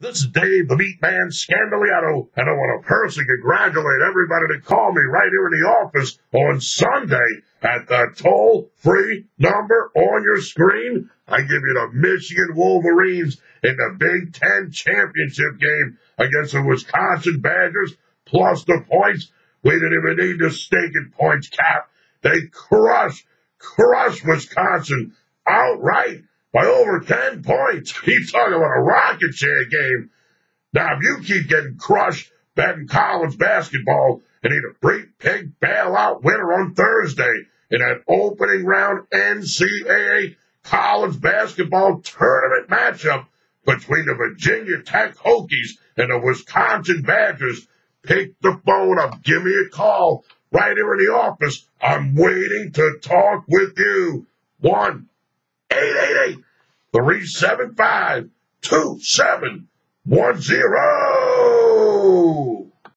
This is Dave, the Meat Man Scandaliato, and I want to personally congratulate everybody that called me right here in the office on Sunday at the toll-free number on your screen. I give you the Michigan Wolverines in the Big Ten championship game against the Wisconsin Badgers, plus the points. We didn't even need the staking points cap. They crushed, crushed Wisconsin outright by over 10 points. He's talking about a rocket share game. Now, if you keep getting crushed betting college basketball and need a great pig bailout winner on Thursday in an opening round NCAA college basketball tournament matchup between the Virginia Tech Hokies and the Wisconsin Badgers, pick the phone up. Give me a call right here in the office. I'm waiting to talk with you. One 888 375 2710.